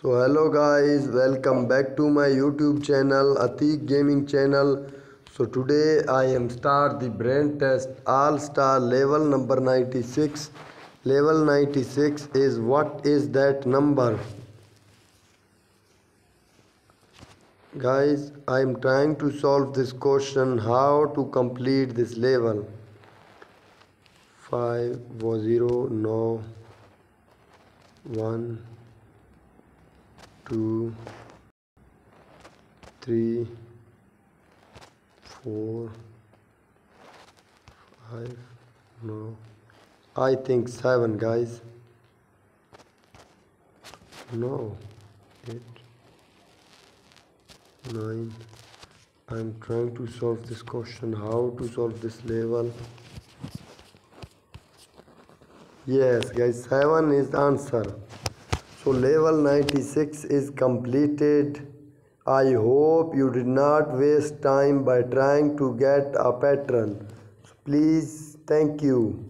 So hello guys, welcome back to my YouTube channel, Attiq Gaming channel. So today I am start the brain test All Star level number 96. Level 96 is what is that number? Guys, I am trying to solve this question how to complete this level. 5 0 no 1 two, three, four, five, no, I think seven guys. No, eight, nine. I'm trying to solve this question how to solve this level. Yes, guys, seven is the answer. So level 96 is completed. I hope you did not waste time by trying to get a pattern. Please, thank you.